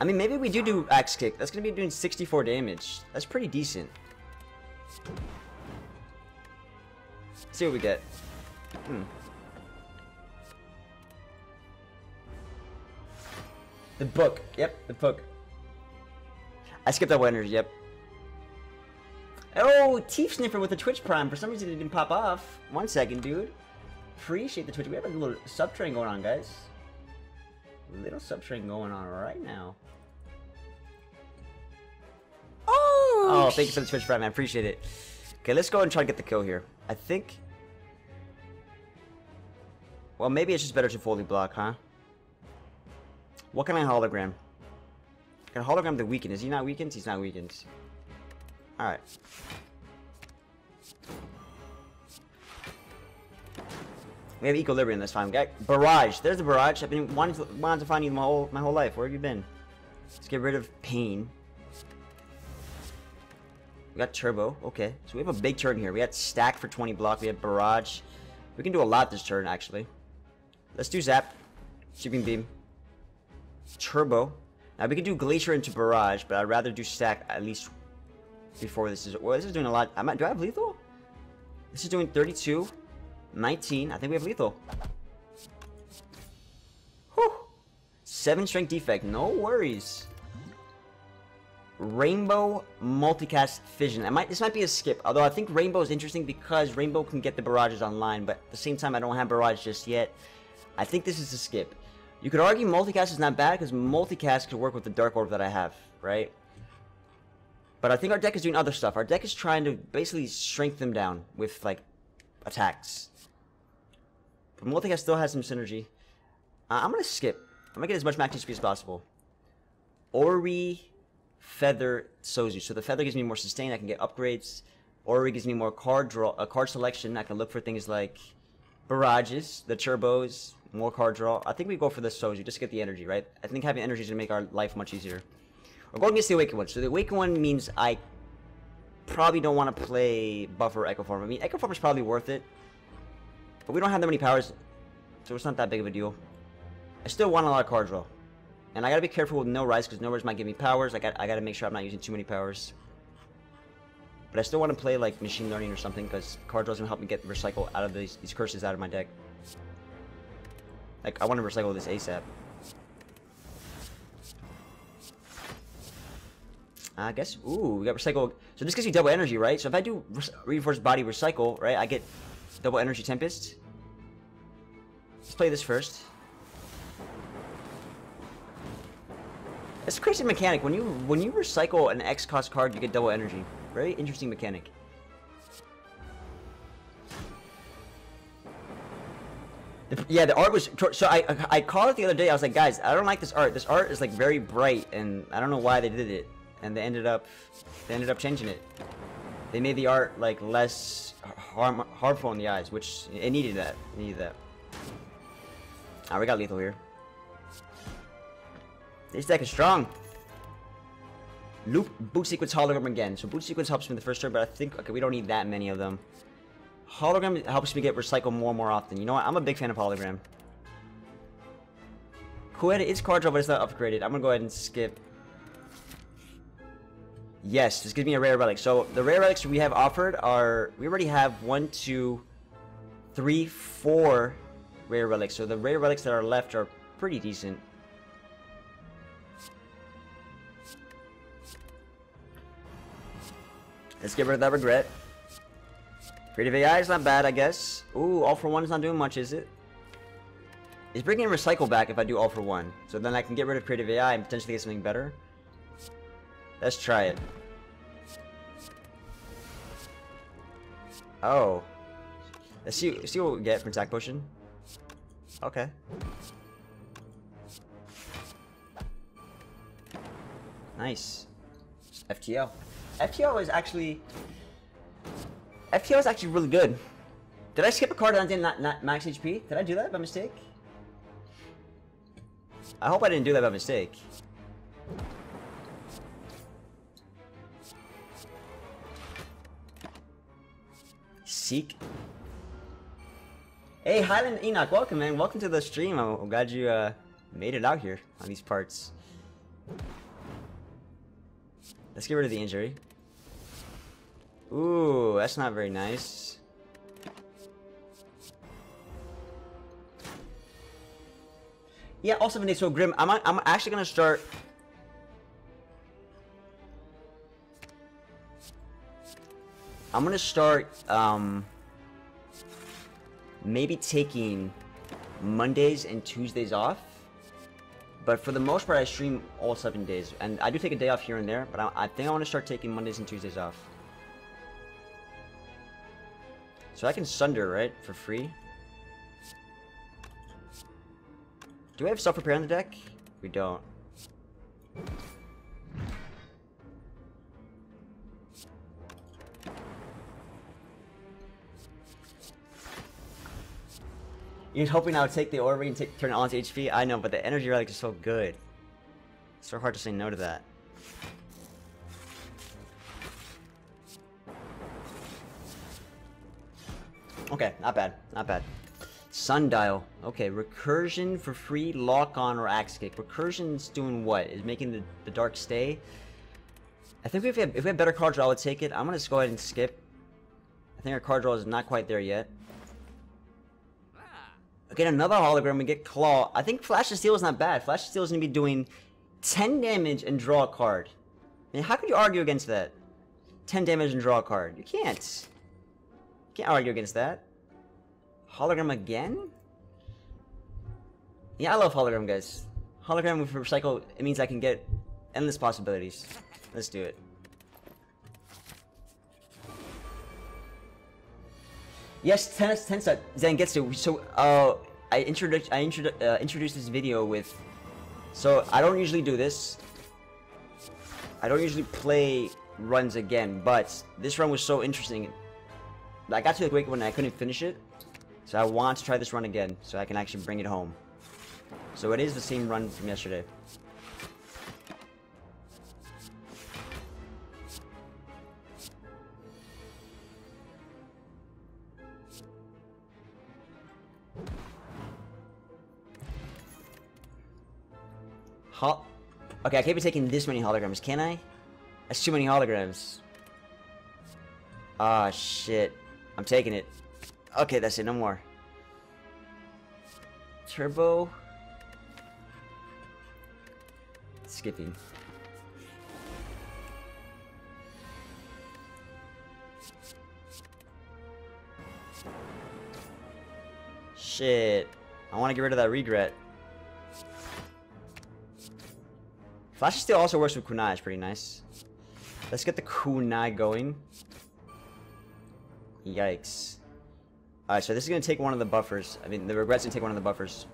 I mean, maybe we do do Axe Kick. That's going to be doing 64 damage. That's pretty decent. Let's see what we get. Hmm. The book. Yep, the book. I skipped that one yep. Oh, Teeth Sniffer with the Twitch Prime. For some reason it didn't pop off. One second, dude. Appreciate the Twitch. We have a little sub train going on, guys. Little sub train going on right now. Oh! Oh, thank you for the Twitch Prime. I appreciate it. Okay, let's go and try to get the kill here. I think... Well, maybe it's just better to fully block, huh? What can I hologram? Can I hologram the weaken? Is he not weakened? He's not weakened. Alright. We have equilibrium this time. Got barrage. There's a barrage. I've been wanting to, wanting to find you my whole my whole life. Where have you been? Let's get rid of pain. We got turbo. Okay, so we have a big turn here. We got stack for 20 block. We have barrage. We can do a lot this turn actually. Let's do zap. Sweeping Beam. Turbo. Now we can do Glacier into Barrage, but I'd rather do Stack at least before this is... Well, this is doing a lot. I might, do I have Lethal? This is doing 32. 19. I think we have Lethal. Whew. 7 Strength Defect. No worries. Rainbow Multicast Fission. I might this might be a skip, although I think Rainbow is interesting because Rainbow can get the barrages online, but at the same time I don't have barrage just yet. I think this is a skip. You could argue multicast is not bad because multicast could work with the Dark Orb that I have, right? But I think our deck is doing other stuff. Our deck is trying to basically shrink them down with like attacks. But multicast still has some synergy. Uh, I'm gonna skip. I'm gonna get as much max HP as possible. Ori Feather Sozu. So the Feather gives me more sustain. I can get upgrades. Ori gives me more card draw, a card selection. I can look for things like barrages, the turbos, more card draw. I think we go for the Sozu just to get the energy, right? I think having energy is gonna make our life much easier. We're going against the Awakened one. So the Awakened one means I probably don't want to play Buffer Echo Form. I mean, Echo Form is probably worth it. But we don't have that many powers, so it's not that big of a deal. I still want a lot of card draw. And I gotta be careful with no rise because no rise might give me powers. I got I gotta make sure I'm not using too many powers. But I still want to play like machine learning or something because card draws gonna help me get recycle out of these these curses out of my deck. Like I want to recycle this ASAP. I guess. Ooh, we got recycle. So this gives me double energy, right? So if I do reinforced body recycle, right, I get double energy tempest. Let's play this first. It's a crazy mechanic. When you when you recycle an X cost card, you get double energy. Very interesting mechanic. Yeah, the art was so I I called it the other day. I was like, guys, I don't like this art. This art is like very bright, and I don't know why they did it. And they ended up they ended up changing it. They made the art like less harm, harmful in the eyes, which it needed that. It needed that. Ah, we got lethal here. This deck is strong. Loop boot sequence hologram again. So boot sequence helps me the first turn, but I think okay, we don't need that many of them. Hologram helps me get recycled more and more often. You know what? I'm a big fan of hologram. Coed is card draw, but it's not upgraded. I'm gonna go ahead and skip. Yes, this gives me a rare relic. So the rare relics we have offered are we already have one, two, three, four rare relics. So the rare relics that are left are pretty decent. Let's get rid of that regret. Creative AI is not bad, I guess. Ooh, all for one is not doing much, is it? It's bringing recycle back if I do all for one. So then I can get rid of creative AI and potentially get something better. Let's try it. Oh. Let's see, see what we get from attack potion. Okay. Nice. FTL. FTL is actually... FTL is actually really good. Did I skip a card and I did not, not max HP? Did I do that by mistake? I hope I didn't do that by mistake. Seek. Hey, Highland Enoch, welcome, man. Welcome to the stream. I'm glad you uh, made it out here on these parts. Let's get rid of the injury. Ooh, that's not very nice. Yeah, also Vinay, so Grim, I'm, I'm actually gonna start... I'm gonna start, um... Maybe taking Mondays and Tuesdays off. But for the most part, I stream all seven days. And I do take a day off here and there, but I, I think I want to start taking Mondays and Tuesdays off. So I can Sunder, right? For free? Do we have self-repair on the deck? We don't. You're hoping I would take the Aura and take, turn it on to HP? I know, but the energy relic is so good. It's so hard to say no to that. Okay, not bad. Not bad. Sundial. Okay, recursion for free, lock on or axe kick. Recursion's doing what? Is making the, the dark stay? I think if we, have, if we have better card draw, I would take it. I'm gonna just go ahead and skip. I think our card draw is not quite there yet. Get another hologram and get Claw. I think Flash of Steel is not bad. Flash of Steel is going to be doing 10 damage and draw a card. I mean, how could you argue against that? 10 damage and draw a card. You can't. You can't argue against that. Hologram again? Yeah, I love hologram, guys. Hologram with recycle, it means I can get endless possibilities. Let's do it. Yes, Tensa, Zangetsu. So, uh, I introduced, I introdu uh, introduced this video with. So I don't usually do this. I don't usually play runs again, but this run was so interesting. I got to the quick one and I couldn't finish it, so I want to try this run again, so I can actually bring it home. So it is the same run from yesterday. Okay, I can't be taking this many holograms, can I? That's too many holograms. Ah, oh, shit. I'm taking it. Okay, that's it. No more. Turbo. Skipping. Shit. I want to get rid of that regret. Flash Steel also works with Kunai, it's pretty nice. Let's get the Kunai going. Yikes. Alright, so this is gonna take one of the buffers. I mean, the regret's gonna take one of the buffers.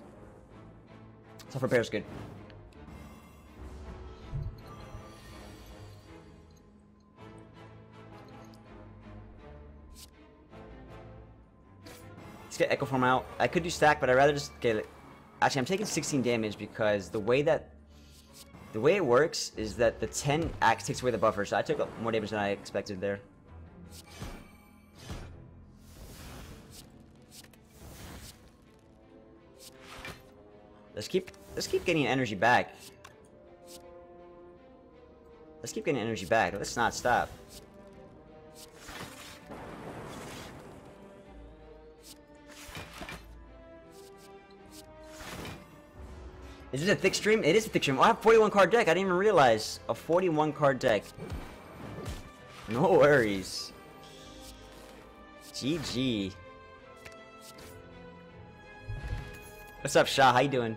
Self repair is good. Let's get Echo Form out. I could do stack, but I'd rather just get it. Actually, I'm taking 16 damage because the way that the way it works is that the 10 axe takes away the buffer, so I took more damage than I expected there. Let's keep let's keep getting energy back. Let's keep getting energy back. Let's not stop. Is this a thick stream? It is a thick stream. Oh, I have 41 card deck. I didn't even realize. A 41 card deck. No worries. GG. What's up, Shaw? How you doing?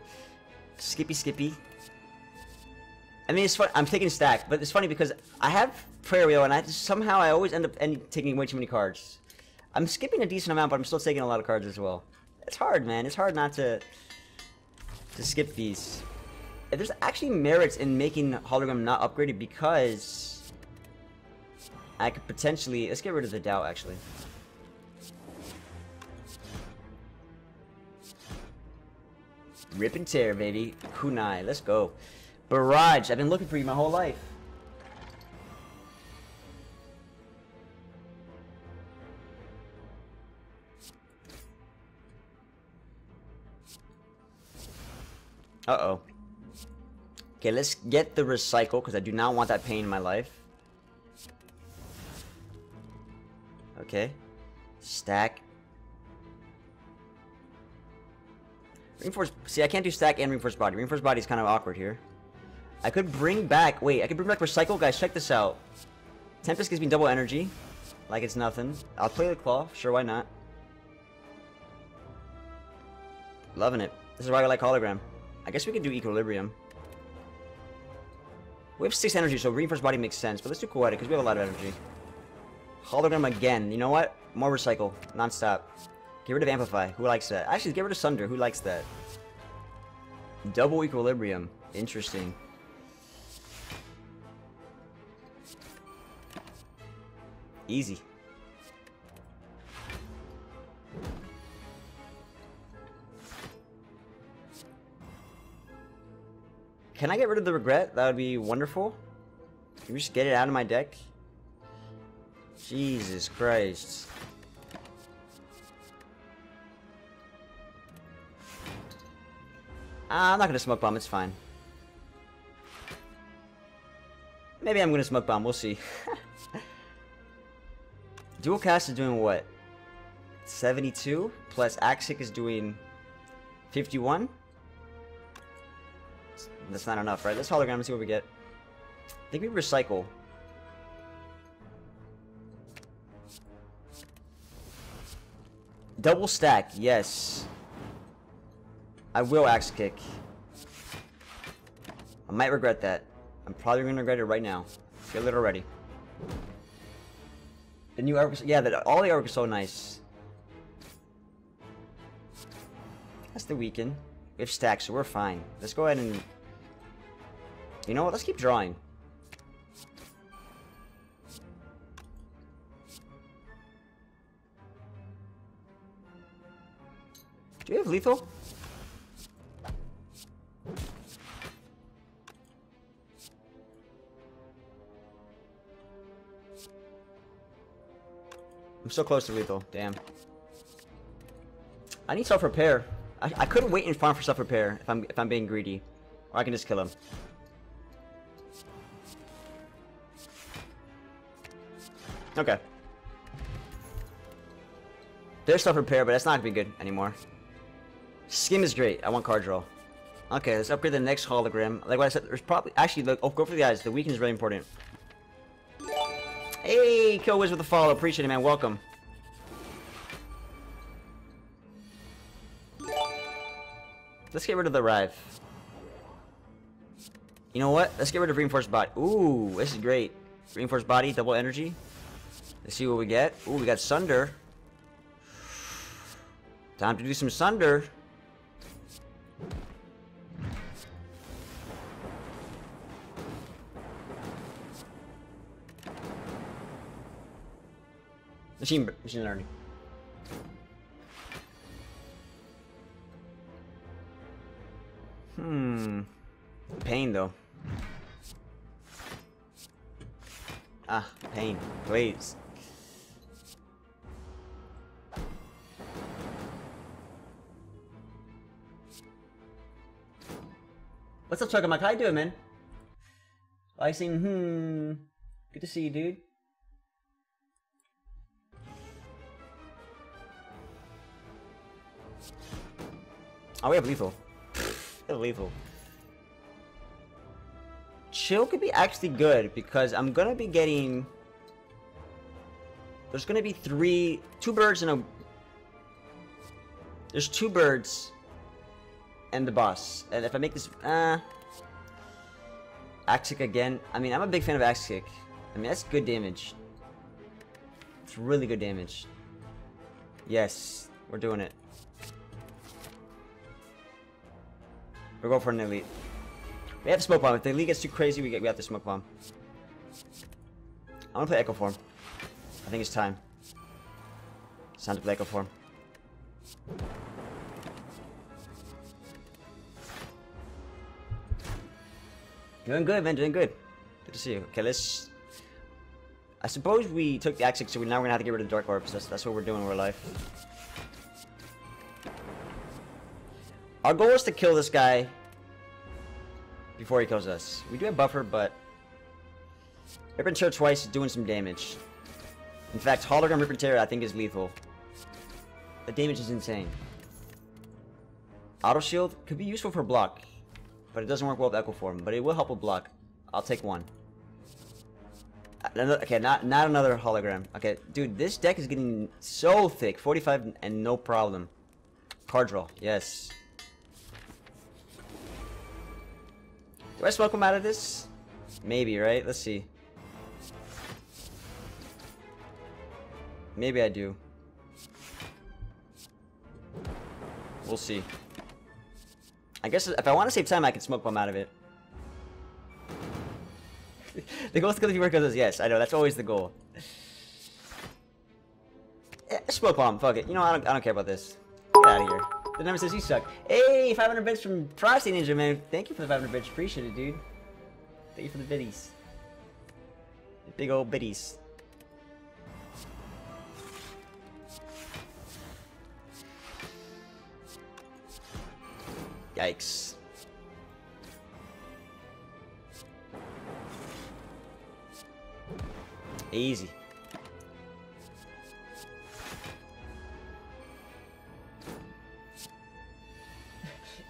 Skippy Skippy. I mean, it's fun. I'm taking stack, but it's funny because I have Prayer Wheel, and I somehow I always end up end, taking way too many cards. I'm skipping a decent amount, but I'm still taking a lot of cards as well. It's hard, man. It's hard not to to skip these. There's actually merits in making hologram not upgraded because I could potentially let's get rid of the doubt actually. Rip and tear, baby. Kunai, let's go. Barrage, I've been looking for you my whole life. Uh-oh. Okay, let's get the recycle, because I do not want that pain in my life. Okay. Stack. Reinforced... See, I can't do stack and reinforced body. Reinforced body is kind of awkward here. I could bring back... Wait, I could bring back recycle? Guys, check this out. Tempest gives me double energy. Like it's nothing. I'll play the claw. Sure, why not? Loving it. This is why I like hologram. I guess we could do Equilibrium. We have 6 energy, so Reinforced Body makes sense, but let's do Poetic, because we have a lot of energy. Hologram again. You know what? More Recycle. Non-stop. Get rid of Amplify. Who likes that? Actually, get rid of Sunder. Who likes that? Double Equilibrium. Interesting. Easy. Can I get rid of the regret? That would be wonderful. Can we just get it out of my deck? Jesus Christ. Uh, I'm not gonna smoke bomb, it's fine. Maybe I'm gonna smoke bomb, we'll see. Dual cast is doing what? 72? Plus Axe Kick is doing 51? That's not enough, right? Let's hologram and see what we get. I think we recycle. Double stack, yes. I will axe kick. I might regret that. I'm probably gonna regret it right now. Feel it already. The new arc, yeah, the, all the arc is so nice. That's the weekend. We have stacks, so we're fine. Let's go ahead and... You know what? Let's keep drawing. Do you have lethal? I'm so close to lethal. Damn. I need self-repair. I, I couldn't wait and farm for self-repair if I'm if I'm being greedy. Or I can just kill him. Okay. There's self-repair, but that's not gonna be good anymore. Skim is great. I want card draw. Okay, let's upgrade the next hologram. Like what I said, there's probably actually look. Oh, go for the eyes. The weekend is really important. Hey, Kill Wiz with the follow. Appreciate it, man. Welcome. Let's get rid of the Writhe. You know what? Let's get rid of Reinforced Body. Ooh, this is great. Reinforced Body, double energy. Let's see what we get. Ooh, we got Sunder. Time to do some Sunder. Machine, machine learning. Hmm. Pain, though. Ah, pain. Please. What's up, Chuckamuck? How you doing, man? I seen, hmm. Good to see you, dude. Oh, we have lethal. lethal. Chill could be actually good because I'm gonna be getting. There's gonna be three, two birds and a. There's two birds. And the boss. And if I make this, uh, Axe Kick again. I mean, I'm a big fan of Axe Kick. I mean, that's good damage. It's really good damage. Yes, we're doing it. We're going for an elite. We have the smoke bomb. If the elite gets too crazy, we get we have the smoke bomb. I'm gonna play Echo Form. I think it's time. It's time to play Echo Form. Doing good, man. Doing good. Good to see you. Okay, let's. I suppose we took the Axe Kick, so we now we're gonna have to get rid of the Dark Orbs. That's that's what we're doing in real life. Our goal is to kill this guy before he kills us. We do have buffer, but Rip and Tear twice is doing some damage. In fact, Hologram Rip and Tear I think is lethal. The damage is insane. Auto Shield could be useful for block, but it doesn't work well with Echo Form, but it will help with block. I'll take one. Okay, not not another hologram. Okay, dude, this deck is getting so thick. 45 and no problem. Card draw, yes. Do I smoke him out of this? Maybe, right? Let's see. Maybe I do. We'll see. I guess if I want to save time, I can smoke bomb out of it. the goal is to kill the viewer because yes, I know that's always the goal. Eh, smoke bomb, fuck it. You know I don't, I don't care about this. Get out of here. The number says you suck. Hey, 500 bits from Frosty Ninja, man. Thank you for the 500 bits. Appreciate it, dude. Thank you for the biddies. The big old biddies. Yikes. Easy.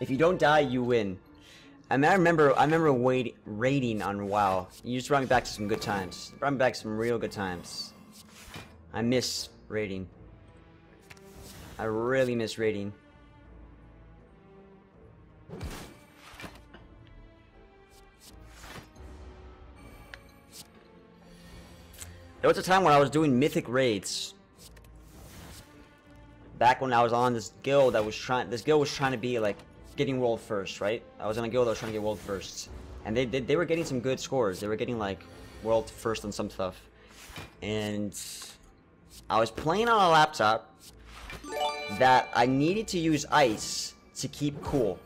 if you don't die, you win. I mean, I remember, I remember wait, raiding on WoW. You just brought me back to some good times. Brought me back to some real good times. I miss raiding. I really miss raiding. There was a time when I was doing mythic raids. Back when I was on this guild that was trying, this guild was trying to be like getting world first, right? I was in a guild that was trying to get world first, and they they, they were getting some good scores. They were getting like world first on some stuff, and I was playing on a laptop that I needed to use ice to keep cool.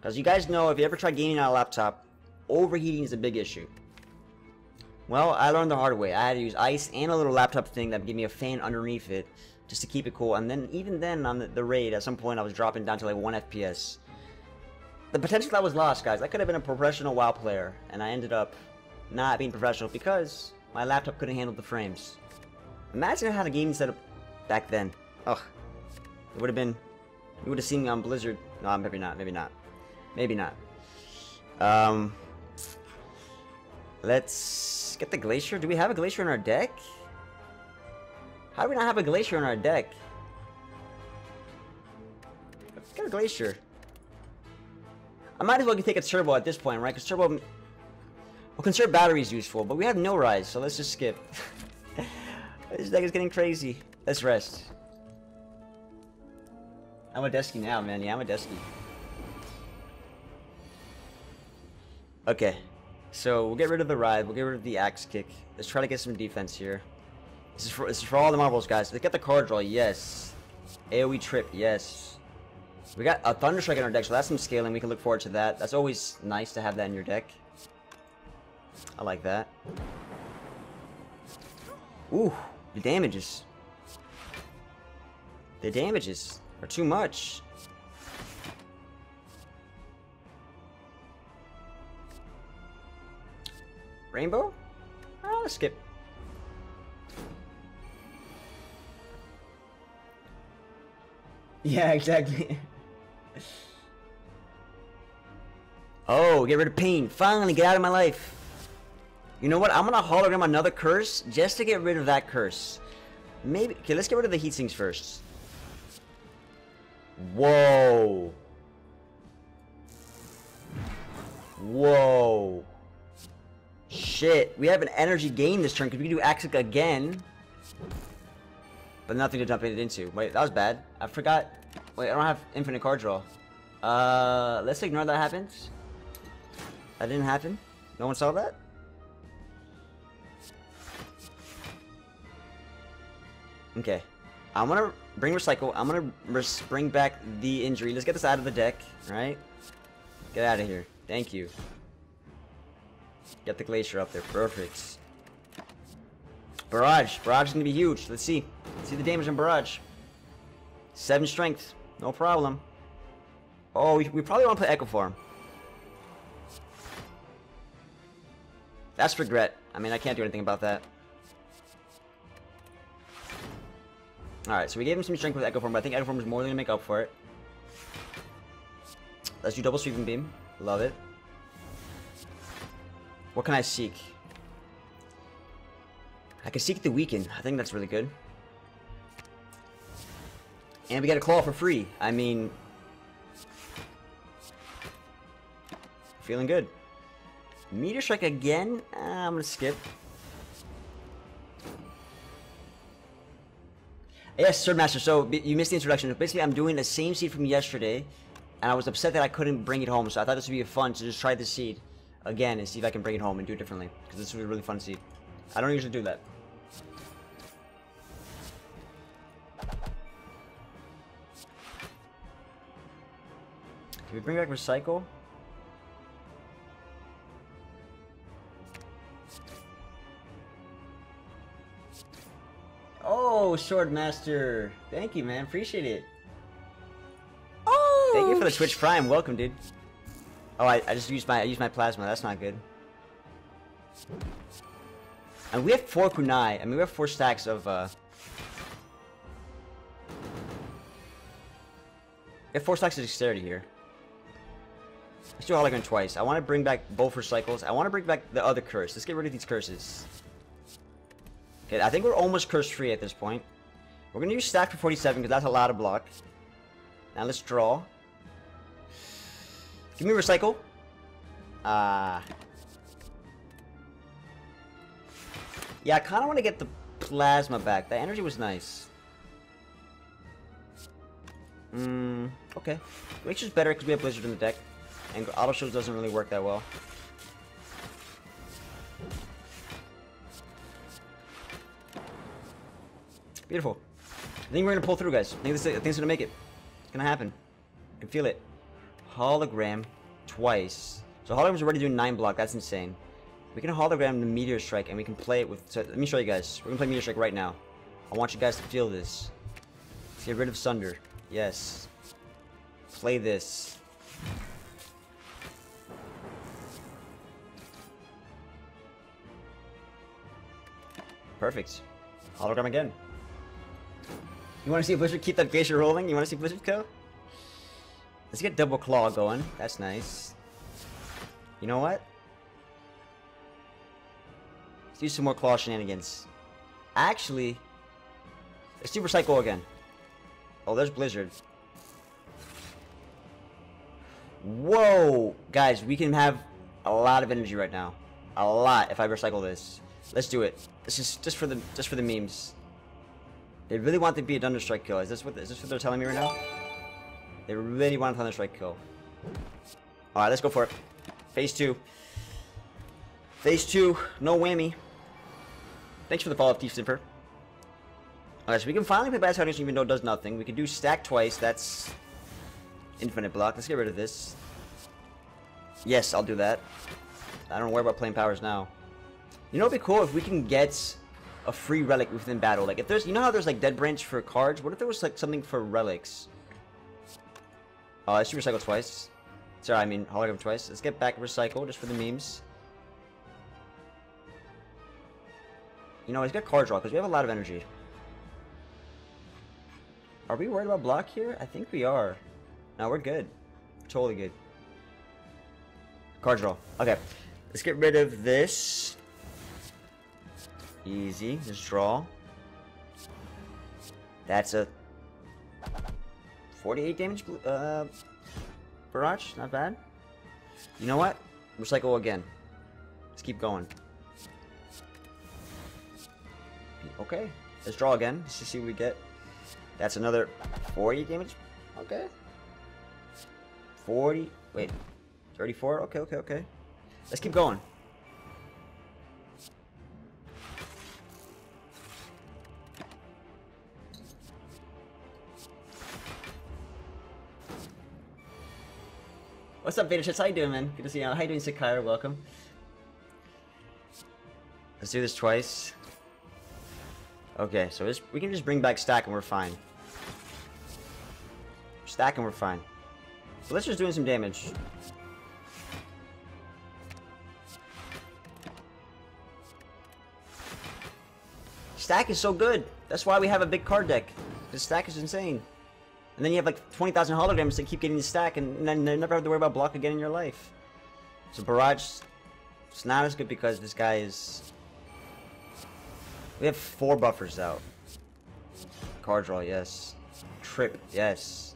Because you guys know, if you ever try gaming on a laptop, overheating is a big issue. Well, I learned the hard way. I had to use ice and a little laptop thing that gave me a fan underneath it just to keep it cool. And then, even then, on the, the raid, at some point, I was dropping down to like 1 FPS. The potential that was lost, guys. I could have been a professional WoW player, and I ended up not being professional because my laptop couldn't handle the frames. Imagine how the gaming setup back then. Ugh. It would have been... You would have seen me on Blizzard. No, maybe not. Maybe not. Maybe not. Um... Let's get the Glacier. Do we have a Glacier in our deck? How do we not have a Glacier in our deck? Let's get a Glacier. I might as well take a Turbo at this point, right? Because Turbo... Well, Conserve Battery is useful, but we have no Rise, so let's just skip. this deck is getting crazy. Let's rest. I'm a Dusky now, man. Yeah, I'm a Dusky. Okay. So, we'll get rid of the ride. We'll get rid of the axe kick. Let's try to get some defense here. This is for, this is for all the marbles, guys. Let's the card draw. Yes. AoE trip. Yes. We got a Thunder Strike in our deck, so that's some scaling. We can look forward to that. That's always nice to have that in your deck. I like that. Ooh, the damages. The damages are too much. Rainbow? Oh, let's skip. Yeah, exactly. oh, get rid of pain. Finally, get out of my life. You know what? I'm gonna hologram another curse just to get rid of that curse. Maybe. Okay, let's get rid of the heat sinks first. Whoa. Whoa. Shit. We have an energy gain this turn because we can do Axe Kick again. But nothing to dump it into. Wait, that was bad. I forgot. Wait, I don't have infinite card draw. Uh, let's ignore that happens. That didn't happen. No one saw that? Okay. I'm gonna bring Recycle. I'm gonna bring back the injury. Let's get this out of the deck, right? Get out of here. Thank you. Get the Glacier up there. Perfect. Barrage. Barrage is gonna be huge. Let's see. Let's see the damage on Barrage. Seven strength. No problem. Oh, we, we probably want to play Echo Form. That's regret. I mean, I can't do anything about that. Alright, so we gave him some strength with Echo Form, but I think Echo Form is more than going to make up for it. Let's do double sweeping beam. Love it. What can I seek? I can seek the weaken. I think that's really good. And we get a claw for free. I mean... Feeling good. Meteor Strike again? Uh, I'm gonna skip. Yes, Sword Master. So you missed the introduction. Basically, I'm doing the same seed from yesterday, and I was upset that I couldn't bring it home. So I thought this would be fun to just try the seed again and see if I can bring it home and do it differently. Because this was a really fun to see. I don't usually do that. Can we bring back recycle? Oh, Sword Master. Thank you, man. Appreciate it. Oh. Thank you for the Twitch Prime. Welcome, dude. Oh, I, I just used my I used my plasma. That's not good. And we have four kunai. I mean, we have four stacks of. uh... We have four stacks of dexterity here. Let's do hologram twice. I want to bring back both recycles. I want to bring back the other curse. Let's get rid of these curses. Okay, I think we're almost curse free at this point. We're gonna use stack for 47 because that's a lot of block. Now let's draw. Give me recycle. Uh, yeah, I kind of want to get the plasma back. That energy was nice. Mmm, okay. Which is better because we have Blizzard in the deck. And auto shows doesn't really work that well. Beautiful. I think we're gonna pull through, guys. I think this, I think gonna make it. It's gonna happen. I can feel it. Hologram twice. So hologram's already doing nine block. That's insane. We can hologram the meteor strike and we can play it with. So let me show you guys. We're gonna play meteor strike right now. I want you guys to feel this. Let's get rid of Sunder. Yes. Play this. Perfect. Hologram again. You want to see Blizzard keep that glacier rolling? You want to see Blizzard go? Let's get double claw going. That's nice. You know what? Let's do some more claw shenanigans. Actually, let's do recycle again. Oh, there's Blizzard. Whoa! Guys, we can have a lot of energy right now. A lot if I recycle this. Let's do it. This is just for the just for the memes. They really want to be a Thunderstrike kill. Is this what is this what they're telling me right now? They really want a Thunderstrike kill. Alright, let's go for it. Phase two. Phase two, no whammy. Thanks for the follow-up, Thief Simper. Alright, so we can finally play Bass Hunters even though it does nothing. We can do stack twice, that's infinite block. Let's get rid of this. Yes, I'll do that. I don't worry about playing powers now. You know what'd be cool if we can get a free relic within battle. Like if there's, you know how there's like dead branch for cards. What if there was like something for relics? Oh, I should recycle twice. Sorry, I mean hologram twice. Let's get back recycle just for the memes. You know, let's get card draw because we have a lot of energy. Are we worried about block here? I think we are. No, we're good. Totally good. Card draw. Okay. Let's get rid of this. Easy. Just draw. That's a 48 damage uh, barrage. Not bad. You know what? Recycle again. Let's keep going. Okay. Let's draw again. Let's see what we get. That's another 40 damage. Okay. 40. Wait. 34. Okay, okay, okay. Let's keep going. What's up, Beta Shits? How you doing, man? Good to see you. How you doing, Sakira? Welcome. Let's do this twice. Okay, so we can just bring back stack and we're fine. Stack and we're fine. So let's just doing some damage. Stack is so good. That's why we have a big card deck. The stack is insane. And then you have like 20,000 holograms that keep getting the stack and then you never have to worry about block again in your life. So Barrage, it's not as good because this guy is... We have four buffers out. Card draw, yes. Trip, yes.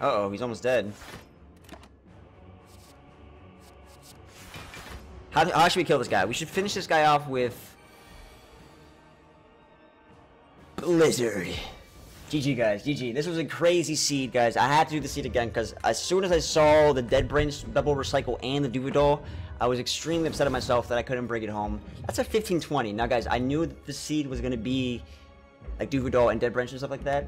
Uh-oh, he's almost dead. How, how should we kill this guy? We should finish this guy off with... Blizzard. GG, guys. GG. This was a crazy seed, guys. I had to do the seed again because as soon as I saw the Dead Branch double recycle and the Duvu Doll, I was extremely upset at myself that I couldn't bring it home. That's a 1520. Now, guys, I knew that the seed was going to be like Duvu Doll and Dead Branch and stuff like that.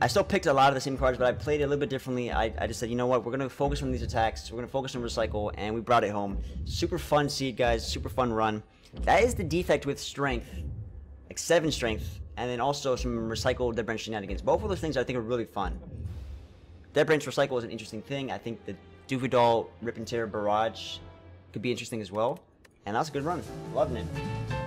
I still picked a lot of the same cards, but I played it a little bit differently. I, I just said, you know what, we're going to focus on these attacks. We're going to focus on recycle, and we brought it home. Super fun seed, guys. Super fun run. That is the defect with strength. Like 7 strength and then also some recycled Dead Branch shenanigans. Both of those things I think are really fun. Dead Branch Recycle is an interesting thing. I think the Doofy Rip and Tear Barrage could be interesting as well. And that's a good run. Loving it.